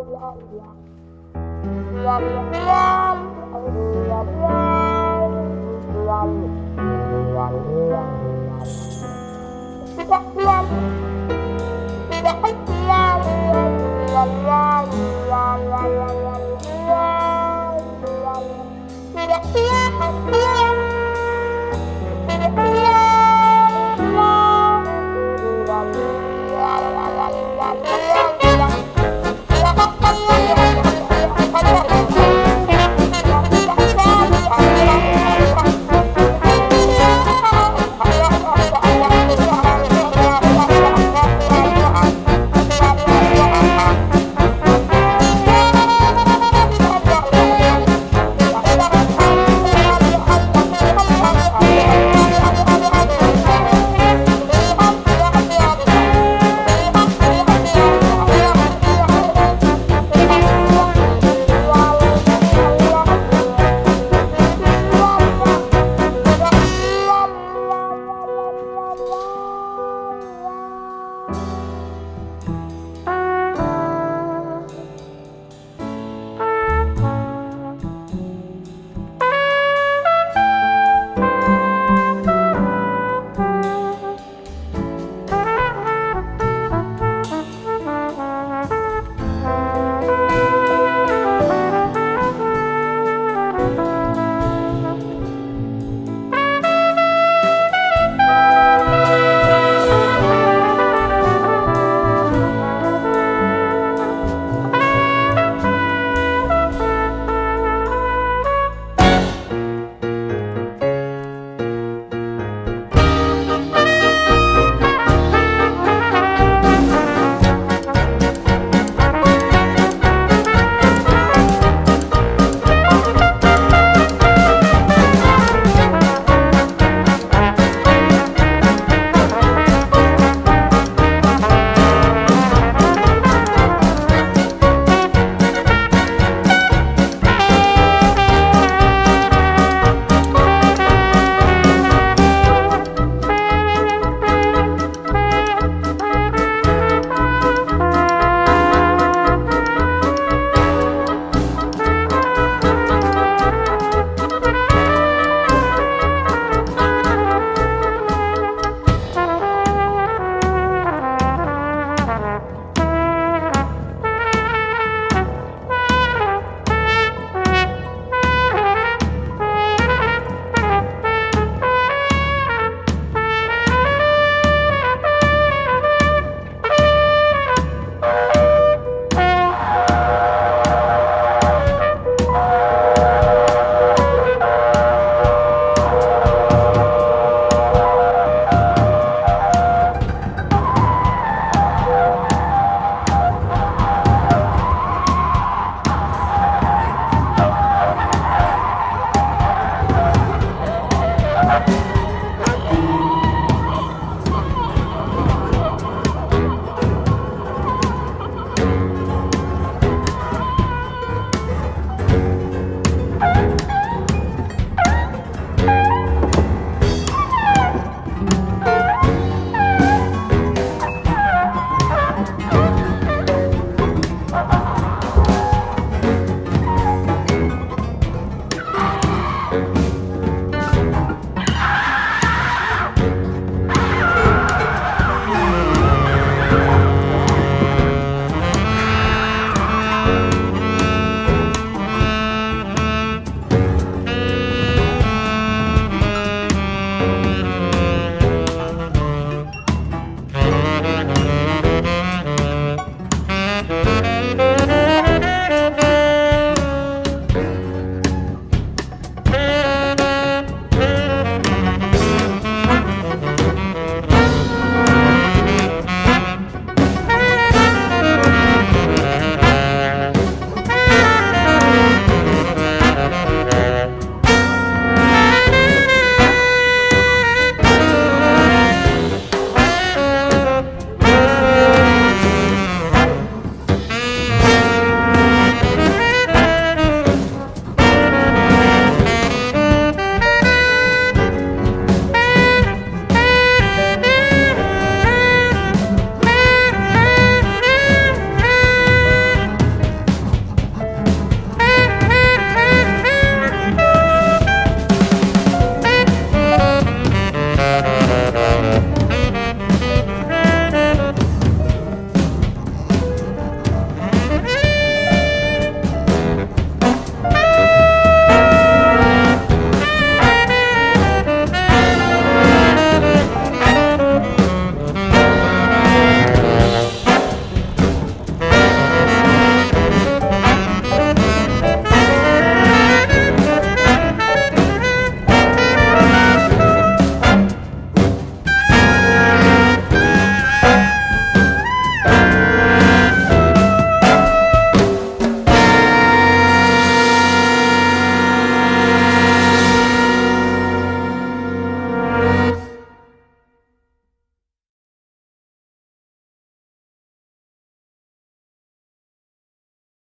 الأيام يوم